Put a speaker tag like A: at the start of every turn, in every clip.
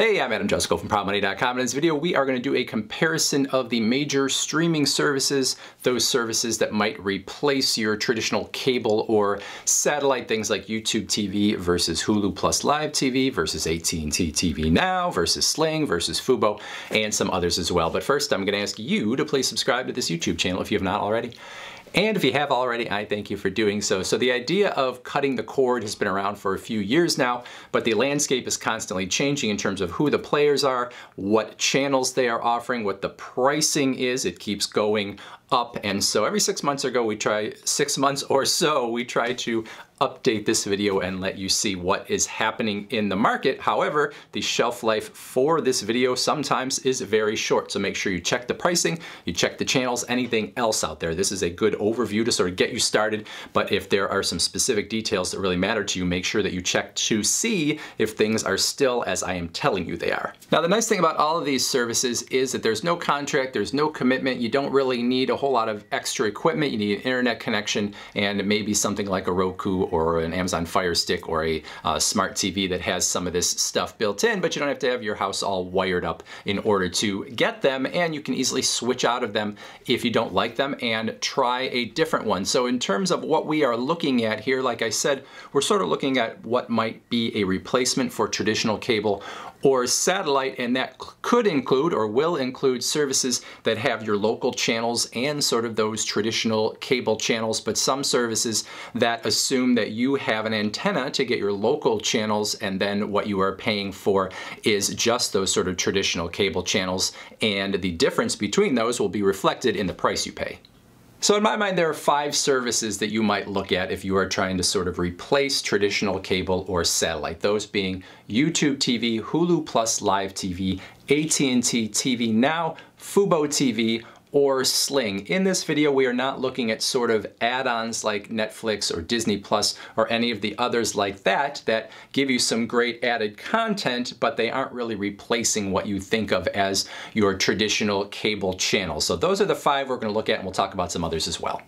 A: Hey, I'm Adam Jusko from ProudMoney.com. In this video, we are going to do a comparison of the major streaming services, those services that might replace your traditional cable or satellite things like YouTube TV versus Hulu Plus Live TV versus AT&T TV Now versus Sling versus Fubo and some others as well. But first, I'm going to ask you to please subscribe to this YouTube channel if you have not already. And if you have already, I thank you for doing so. So the idea of cutting the cord has been around for a few years now, but the landscape is constantly changing in terms of who the players are, what channels they are offering, what the pricing is. It keeps going up. And so every six months ago, we try, six months or so, we try to update this video and let you see what is happening in the market. However, the shelf life for this video sometimes is very short. So make sure you check the pricing, you check the channels, anything else out there. This is a good overview to sort of get you started. But if there are some specific details that really matter to you, make sure that you check to see if things are still as I am telling you they are. Now, the nice thing about all of these services is that there's no contract, there's no commitment. You don't really need a whole lot of extra equipment. You need an internet connection and maybe something like a Roku or an Amazon Fire Stick or a uh, smart TV that has some of this stuff built in, but you don't have to have your house all wired up in order to get them, and you can easily switch out of them if you don't like them and try a different one. So in terms of what we are looking at here, like I said, we're sort of looking at what might be a replacement for traditional cable or satellite, and that could include or will include services that have your local channels and sort of those traditional cable channels, but some services that assume that you have an antenna to get your local channels and then what you are paying for is just those sort of traditional cable channels and the difference between those will be reflected in the price you pay. So in my mind, there are five services that you might look at if you are trying to sort of replace traditional cable or satellite. Those being YouTube TV, Hulu Plus Live TV, AT&T TV Now, Fubo TV, or Sling. In this video, we are not looking at sort of add-ons like Netflix or Disney Plus or any of the others like that that give you some great added content, but they aren't really replacing what you think of as your traditional cable channel. So those are the five we're gonna look at and we'll talk about some others as well.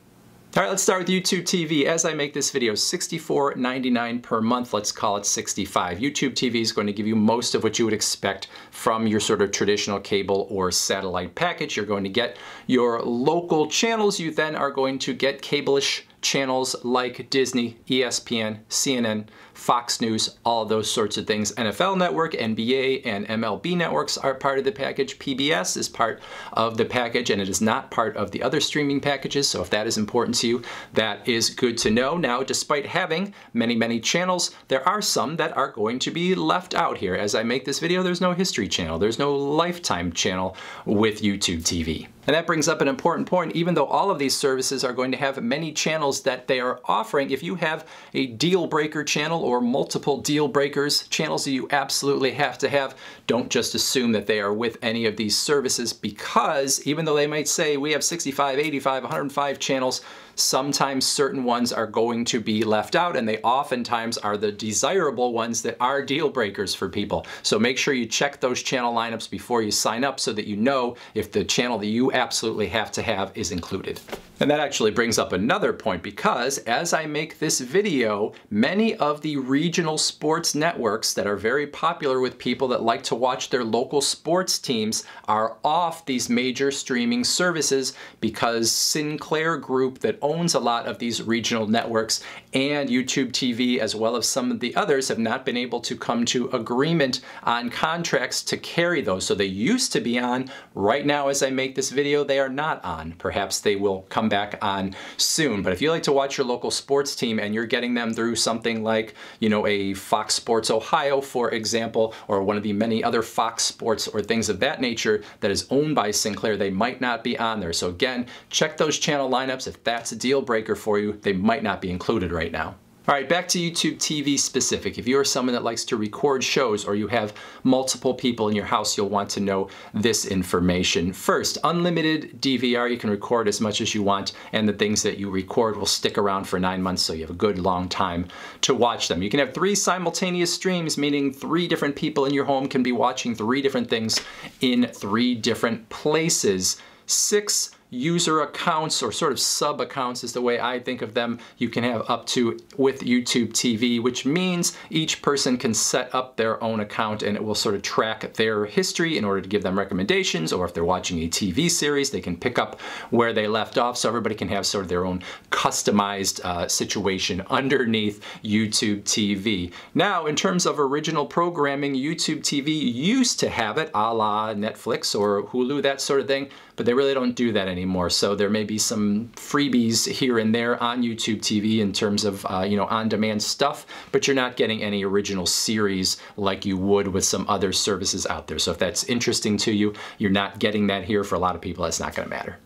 A: All right, let's start with YouTube TV. As I make this video, $64.99 per month, let's call it 65. YouTube TV is going to give you most of what you would expect from your sort of traditional cable or satellite package. You're going to get your local channels. You then are going to get cable-ish channels like Disney, ESPN, CNN, Fox News, all those sorts of things. NFL Network, NBA, and MLB networks are part of the package. PBS is part of the package and it is not part of the other streaming packages. So if that is important to you, that is good to know. Now, despite having many, many channels, there are some that are going to be left out here. As I make this video, there's no History channel. There's no Lifetime channel with YouTube TV. And that brings up an important point. Even though all of these services are going to have many channels that they are offering, if you have a deal breaker channel or multiple deal breakers, channels that you absolutely have to have, don't just assume that they are with any of these services because even though they might say we have 65, 85, 105 channels, sometimes certain ones are going to be left out and they oftentimes are the desirable ones that are deal breakers for people. So make sure you check those channel lineups before you sign up so that you know if the channel that you absolutely have to have is included. And that actually brings up another point because as I make this video, many of the regional sports networks that are very popular with people that like to watch their local sports teams are off these major streaming services because Sinclair Group that owns a lot of these regional networks and YouTube TV as well as some of the others have not been able to come to agreement on contracts to carry those. So they used to be on. Right now as I make this video, they are not on. Perhaps they will come back on soon. But if you like to watch your local sports team and you're getting them through something like, you know, a Fox Sports Ohio, for example, or one of the many other Fox Sports or things of that nature that is owned by Sinclair, they might not be on there. So again, check those channel lineups. If that's a deal breaker for you, they might not be included right now. All right, back to YouTube TV specific. If you are someone that likes to record shows or you have multiple people in your house, you'll want to know this information. First, unlimited DVR, you can record as much as you want and the things that you record will stick around for nine months so you have a good long time to watch them. You can have three simultaneous streams, meaning three different people in your home can be watching three different things in three different places. Six user accounts or sort of sub accounts is the way I think of them. You can have up to with YouTube TV, which means each person can set up their own account and it will sort of track their history in order to give them recommendations or if they're watching a TV series, they can pick up where they left off so everybody can have sort of their own customized uh, situation underneath YouTube TV. Now, in terms of original programming, YouTube TV used to have it a la Netflix or Hulu, that sort of thing, but they really don't do that anymore. So there may be some freebies here and there on YouTube TV in terms of, uh, you know, on-demand stuff, but you're not getting any original series like you would with some other services out there. So if that's interesting to you, you're not getting that here. For a lot of people, that's not gonna matter.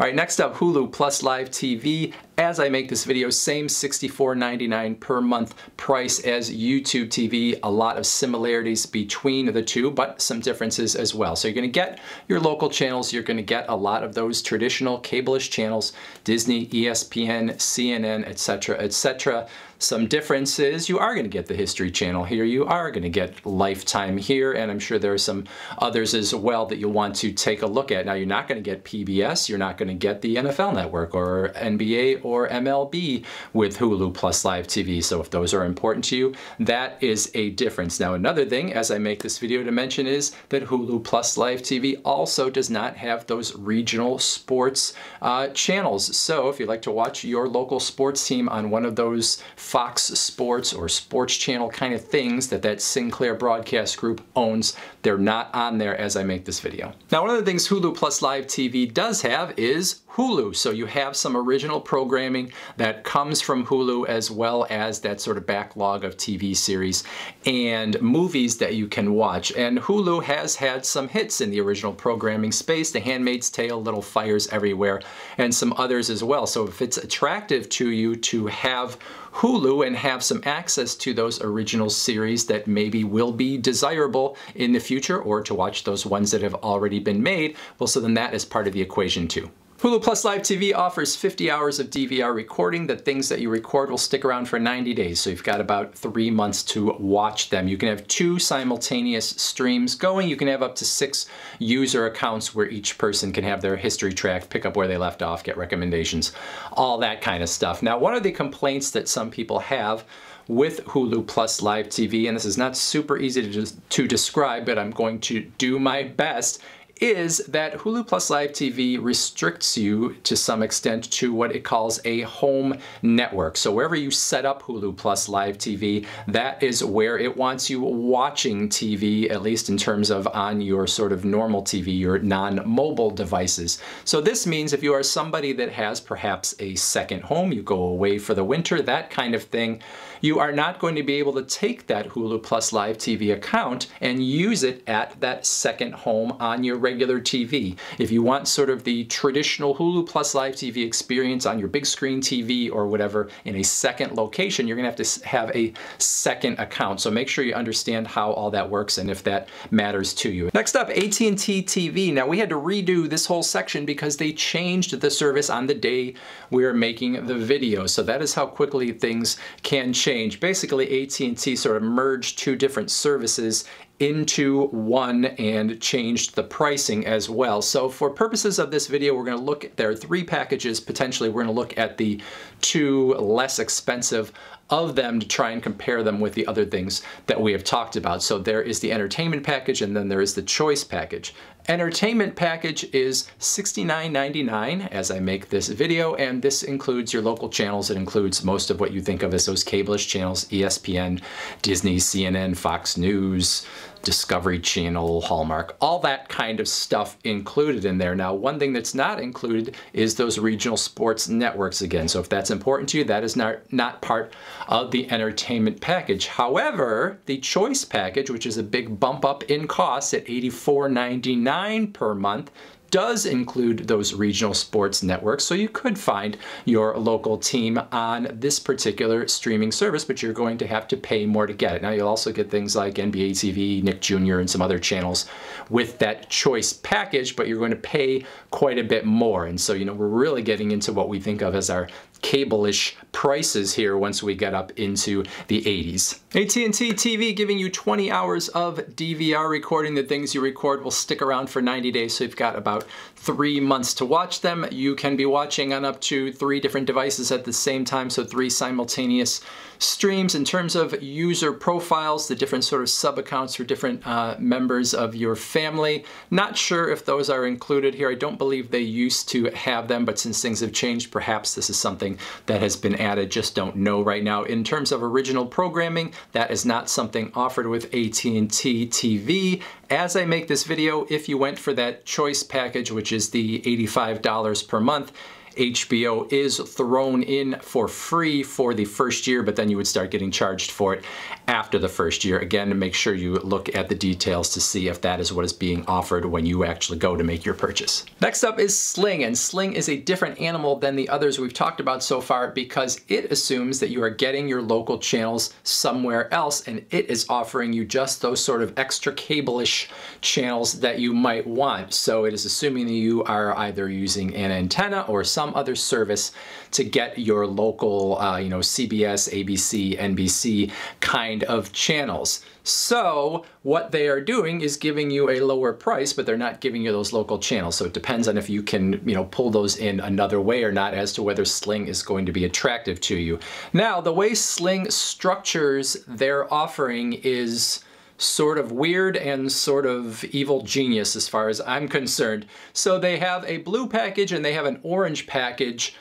A: All right, next up, Hulu Plus Live TV. As I make this video, same $64.99 per month price as YouTube TV. A lot of similarities between the two, but some differences as well. So you're gonna get your local channels. You're gonna get a lot of those traditional cable-ish channels, Disney, ESPN, CNN, etc., etc. Some differences, you are gonna get the History Channel here. You are gonna get Lifetime here, and I'm sure there are some others as well that you'll want to take a look at. Now, you're not gonna get PBS. You're not gonna get the NFL Network or NBA or MLB with Hulu plus live TV. So if those are important to you, that is a difference. Now another thing, as I make this video to mention is that Hulu plus live TV also does not have those regional sports uh, channels. So if you'd like to watch your local sports team on one of those Fox Sports or Sports Channel kind of things that that Sinclair Broadcast Group owns, they're not on there as I make this video. Now one of the things Hulu plus live TV does have is Hulu. So you have some original programming that comes from Hulu as well as that sort of backlog of TV series and movies that you can watch. And Hulu has had some hits in the original programming space, The Handmaid's Tale, Little Fires Everywhere, and some others as well. So if it's attractive to you to have Hulu and have some access to those original series that maybe will be desirable in the future or to watch those ones that have already been made, well, so then that is part of the equation too. Hulu Plus Live TV offers 50 hours of DVR recording. The things that you record will stick around for 90 days, so you've got about three months to watch them. You can have two simultaneous streams going. You can have up to six user accounts where each person can have their history tracked, pick up where they left off, get recommendations, all that kind of stuff. Now, one of the complaints that some people have with Hulu Plus Live TV, and this is not super easy to, to describe, but I'm going to do my best, is that Hulu Plus Live TV restricts you to some extent to what it calls a home network. So wherever you set up Hulu Plus Live TV, that is where it wants you watching TV, at least in terms of on your sort of normal TV, your non-mobile devices. So this means if you are somebody that has perhaps a second home, you go away for the winter, that kind of thing, you are not going to be able to take that Hulu Plus Live TV account and use it at that second home on your regular TV. If you want sort of the traditional Hulu Plus Live TV experience on your big screen TV or whatever in a second location, you're gonna have to have a second account. So make sure you understand how all that works and if that matters to you. Next up, AT&T TV. Now we had to redo this whole section because they changed the service on the day we are making the video. So that is how quickly things can change change. Basically, AT&T sort of merged two different services into one and changed the pricing as well. So for purposes of this video, we're going to look, at there are three packages potentially. We're going to look at the two less expensive of them to try and compare them with the other things that we have talked about. So there is the entertainment package and then there is the choice package. Entertainment package is $69.99 as I make this video, and this includes your local channels. It includes most of what you think of as those cableish channels, ESPN, Disney, CNN, Fox News, Discovery Channel, Hallmark, all that kind of stuff included in there. Now, one thing that's not included is those regional sports networks again. So if that's important to you, that is not, not part of the entertainment package. However, the choice package, which is a big bump up in cost at $84.99 per month, does include those regional sports networks, so you could find your local team on this particular streaming service, but you're going to have to pay more to get it. Now you'll also get things like NBA TV, Nick Jr., and some other channels with that choice package, but you're going to pay quite a bit more. And so, you know, we're really getting into what we think of as our cable-ish prices here once we get up into the 80s. AT&T TV giving you 20 hours of DVR recording. The things you record will stick around for 90 days, so you've got about three months to watch them. You can be watching on up to three different devices at the same time, so three simultaneous streams. In terms of user profiles, the different sort of sub-accounts for different uh, members of your family, not sure if those are included here. I don't believe they used to have them, but since things have changed, perhaps this is something that has been added, just don't know right now. In terms of original programming, that is not something offered with AT&T TV. As I make this video, if you went for that choice package, which is the $85 per month, HBO is thrown in for free for the first year, but then you would start getting charged for it after the first year. Again, make sure you look at the details to see if that is what is being offered when you actually go to make your purchase. Next up is Sling, and Sling is a different animal than the others we've talked about so far because it assumes that you are getting your local channels somewhere else, and it is offering you just those sort of extra cable-ish channels that you might want. So it is assuming that you are either using an antenna or some some other service to get your local, uh, you know, CBS, ABC, NBC kind of channels. So what they are doing is giving you a lower price, but they're not giving you those local channels. So it depends on if you can, you know, pull those in another way or not as to whether Sling is going to be attractive to you. Now, the way Sling structures their offering is sort of weird and sort of evil genius as far as I'm concerned. So they have a blue package and they have an orange package,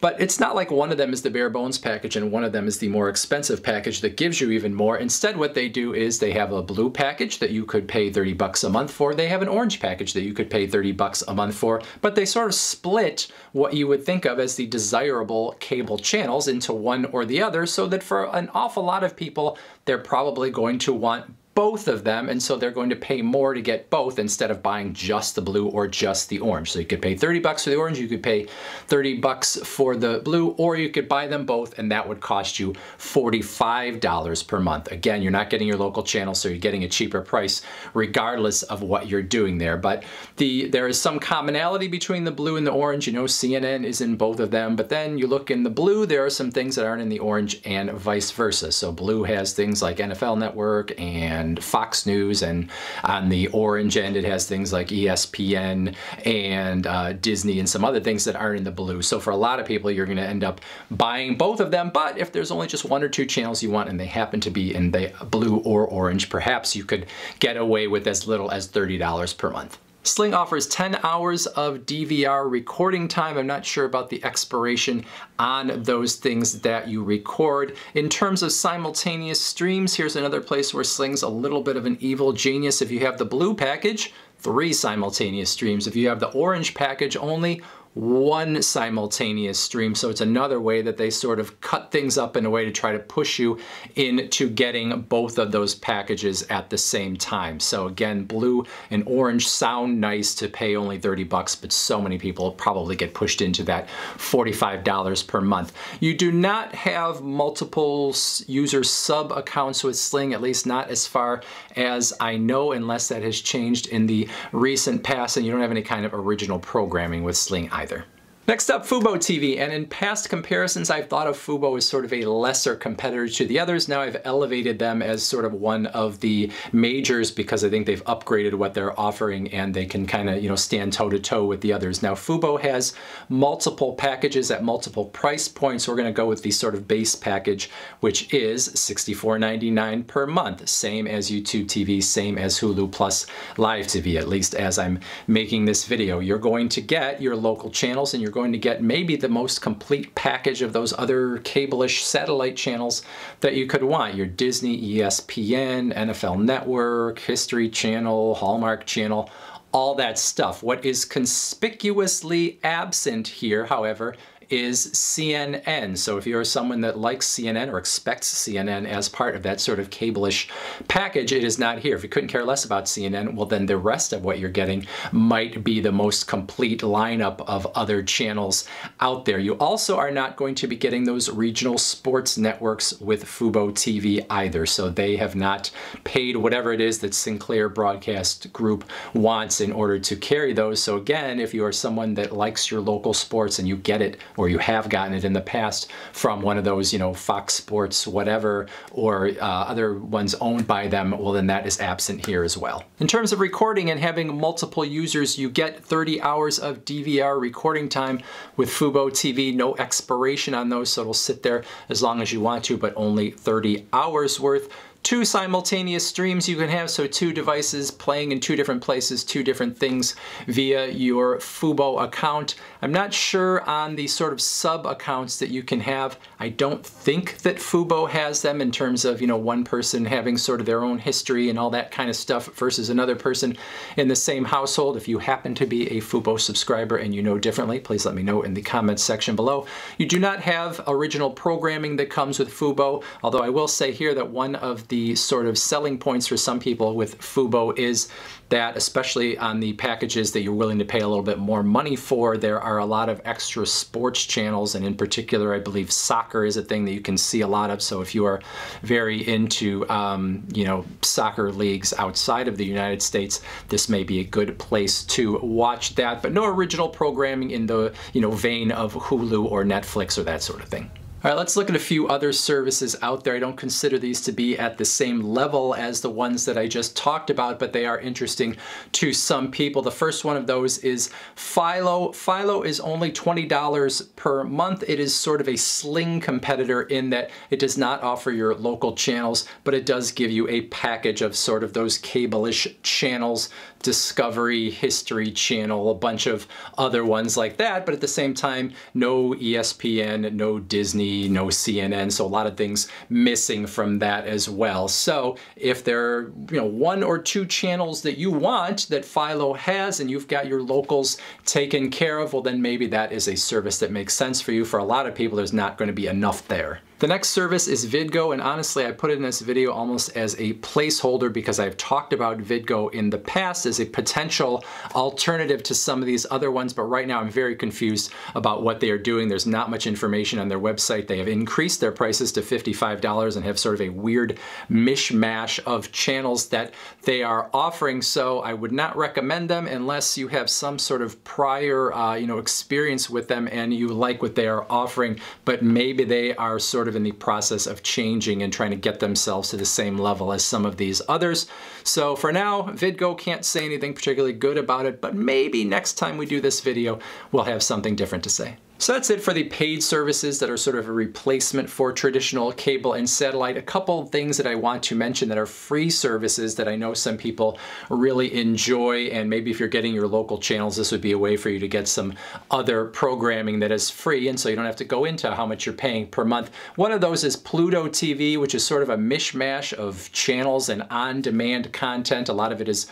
A: but it's not like one of them is the bare bones package and one of them is the more expensive package that gives you even more. Instead, what they do is they have a blue package that you could pay 30 bucks a month for. They have an orange package that you could pay 30 bucks a month for, but they sort of split what you would think of as the desirable cable channels into one or the other so that for an awful lot of people, they're probably going to want both of them, and so they're going to pay more to get both instead of buying just the blue or just the orange. So you could pay 30 bucks for the orange, you could pay 30 bucks for the blue, or you could buy them both, and that would cost you $45 per month. Again, you're not getting your local channel, so you're getting a cheaper price regardless of what you're doing there. But the there is some commonality between the blue and the orange. You know, CNN is in both of them, but then you look in the blue, there are some things that aren't in the orange and vice versa. So blue has things like NFL Network and and Fox News, and on the orange end it has things like ESPN and uh, Disney and some other things that aren't in the blue. So for a lot of people, you're going to end up buying both of them. But if there's only just one or two channels you want and they happen to be in the blue or orange, perhaps you could get away with as little as $30 per month. Sling offers 10 hours of DVR recording time. I'm not sure about the expiration on those things that you record. In terms of simultaneous streams, here's another place where Sling's a little bit of an evil genius. If you have the blue package, three simultaneous streams. If you have the orange package, only one simultaneous stream. So it's another way that they sort of cut things up in a way to try to push you into getting both of those packages at the same time. So again, blue and orange sound nice to pay only 30 bucks, but so many people probably get pushed into that $45 per month. You do not have multiple user sub accounts with Sling, at least not as far as I know, unless that has changed in the recent past, and you don't have any kind of original programming with Sling either. Next up, Fubo TV, and in past comparisons I've thought of Fubo as sort of a lesser competitor to the others. Now I've elevated them as sort of one of the majors because I think they've upgraded what they're offering and they can kind of, you know, stand toe to toe with the others. Now Fubo has multiple packages at multiple price points. We're gonna go with the sort of base package, which is $64.99 per month, same as YouTube TV, same as Hulu Plus Live TV, at least as I'm making this video. You're going to get your local channels and you're going to get maybe the most complete package of those other cable-ish satellite channels that you could want. Your Disney, ESPN, NFL Network, History Channel, Hallmark Channel, all that stuff. What is conspicuously absent here, however, is CNN. So if you're someone that likes CNN or expects CNN as part of that sort of cable-ish package, it is not here. If you couldn't care less about CNN, well then the rest of what you're getting might be the most complete lineup of other channels out there. You also are not going to be getting those regional sports networks with Fubo TV either. So they have not paid whatever it is that Sinclair Broadcast Group wants in order to carry those. So again, if you are someone that likes your local sports and you get it or you have gotten it in the past from one of those, you know, Fox Sports, whatever, or uh, other ones owned by them, well then that is absent here as well. In terms of recording and having multiple users, you get 30 hours of DVR recording time with Fubo TV, no expiration on those, so it'll sit there as long as you want to, but only 30 hours worth two simultaneous streams you can have, so two devices playing in two different places, two different things via your Fubo account. I'm not sure on the sort of sub accounts that you can have. I don't think that Fubo has them in terms of, you know, one person having sort of their own history and all that kind of stuff versus another person in the same household. If you happen to be a Fubo subscriber and you know differently, please let me know in the comments section below. You do not have original programming that comes with Fubo, although I will say here that one of the sort of selling points for some people with Fubo is that, especially on the packages that you're willing to pay a little bit more money for, there are a lot of extra sports channels, and in particular, I believe soccer is a thing that you can see a lot of. So if you are very into, um, you know, soccer leagues outside of the United States, this may be a good place to watch that. But no original programming in the, you know, vein of Hulu or Netflix or that sort of thing. All right, let's look at a few other services out there. I don't consider these to be at the same level as the ones that I just talked about, but they are interesting to some people. The first one of those is Philo. Philo is only $20 per month. It is sort of a Sling competitor in that it does not offer your local channels, but it does give you a package of sort of those cable-ish channels Discovery, History Channel, a bunch of other ones like that, but at the same time, no ESPN, no Disney, no CNN, so a lot of things missing from that as well. So if there are you know, one or two channels that you want that Philo has and you've got your locals taken care of, well then maybe that is a service that makes sense for you. For a lot of people, there's not going to be enough there. The next service is VidGo, and honestly, I put it in this video almost as a placeholder because I've talked about VidGo in the past as a potential alternative to some of these other ones, but right now I'm very confused about what they are doing. There's not much information on their website. They have increased their prices to $55 and have sort of a weird mishmash of channels that they are offering, so I would not recommend them unless you have some sort of prior uh, you know, experience with them and you like what they are offering, but maybe they are sort of of in the process of changing and trying to get themselves to the same level as some of these others. So for now, VidGo can't say anything particularly good about it, but maybe next time we do this video, we'll have something different to say. So that's it for the paid services that are sort of a replacement for traditional cable and satellite. A couple things that I want to mention that are free services that I know some people really enjoy and maybe if you're getting your local channels this would be a way for you to get some other programming that is free and so you don't have to go into how much you're paying per month. One of those is Pluto TV which is sort of a mishmash of channels and on-demand content. A lot of it is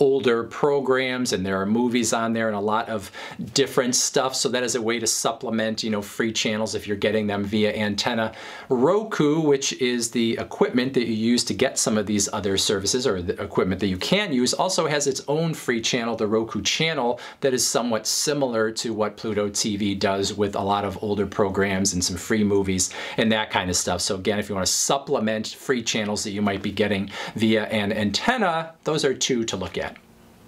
A: older programs and there are movies on there and a lot of different stuff. So that is a way to supplement, you know, free channels if you're getting them via antenna. Roku, which is the equipment that you use to get some of these other services or the equipment that you can use, also has its own free channel, the Roku channel, that is somewhat similar to what Pluto TV does with a lot of older programs and some free movies and that kind of stuff. So again, if you want to supplement free channels that you might be getting via an antenna, those are two to look at.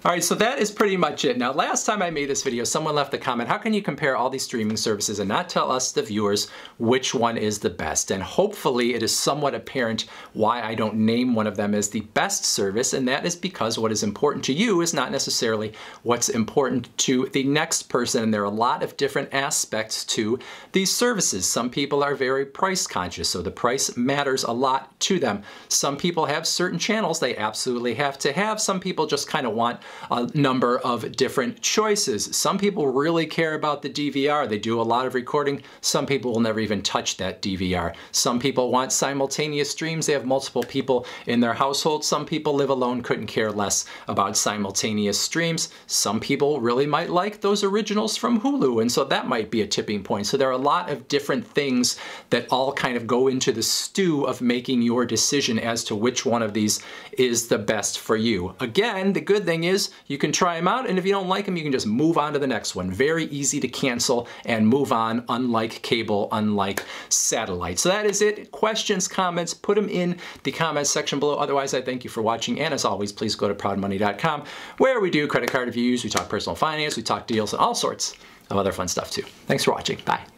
A: All right, so that is pretty much it. Now, last time I made this video, someone left a comment, how can you compare all these streaming services and not tell us, the viewers, which one is the best? And hopefully it is somewhat apparent why I don't name one of them as the best service, and that is because what is important to you is not necessarily what's important to the next person, and there are a lot of different aspects to these services. Some people are very price conscious, so the price matters a lot to them. Some people have certain channels they absolutely have to have. Some people just kind of want a number of different choices. Some people really care about the DVR. They do a lot of recording. Some people will never even touch that DVR. Some people want simultaneous streams. They have multiple people in their household. Some people live alone, couldn't care less about simultaneous streams. Some people really might like those originals from Hulu, and so that might be a tipping point. So there are a lot of different things that all kind of go into the stew of making your decision as to which one of these is the best for you. Again, the good thing is you can try them out, and if you don't like them, you can just move on to the next one. Very easy to cancel and move on, unlike cable, unlike satellite. So that is it. Questions, comments, put them in the comments section below. Otherwise, I thank you for watching, and as always, please go to proudmoney.com, where we do credit card reviews, we talk personal finance, we talk deals, and all sorts of other fun stuff too. Thanks for watching. Bye.